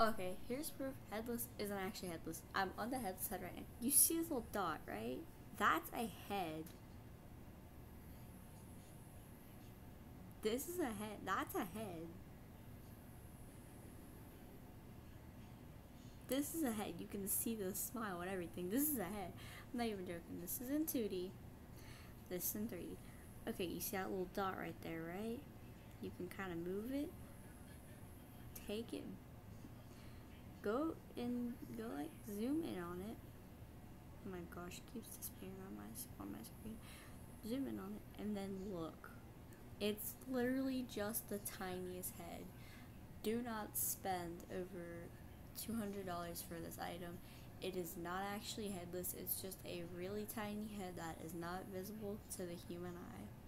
Okay, here's proof headless isn't actually headless. I'm on the headless head right now. You see this little dot, right? That's a head. This is a head. That's a head. This is a head. You can see the smile and everything. This is a head. I'm not even joking. This is in 2D. This is in 3D. Okay, you see that little dot right there, right? You can kind of move it. Take it. Go and go like zoom in on it. Oh my gosh, it keeps disappearing on my on my screen. Zoom in on it and then look. It's literally just the tiniest head. Do not spend over $200 for this item. It is not actually headless, it's just a really tiny head that is not visible to the human eye.